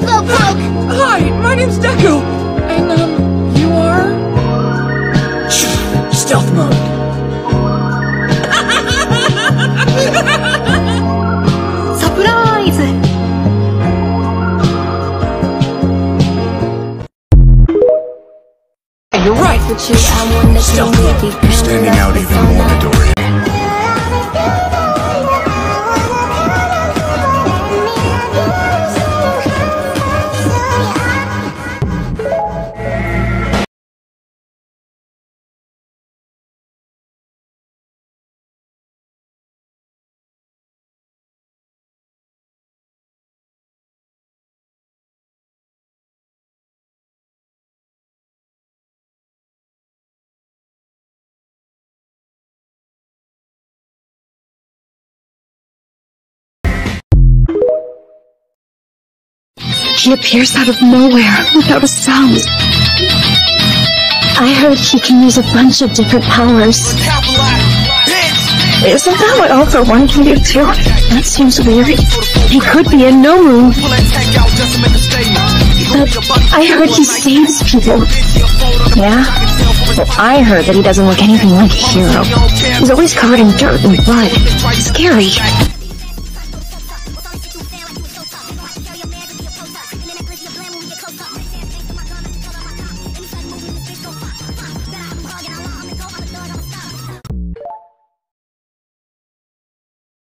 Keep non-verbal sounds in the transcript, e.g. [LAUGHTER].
Glow Bloke! Hi, my name's Deku! And, um, you are? [SIGHS] Stealth mode. [LAUGHS] Surprise! You're right! But Stealth mode. You're standing out even more He appears out of nowhere, without a sound. I heard he can use a bunch of different powers. Isn't that what All for One can do too? That seems weird. He could be a Nomu. But I heard he saves people. Yeah? Well, I heard that he doesn't look anything like a hero. He's always covered in dirt and blood. Scary.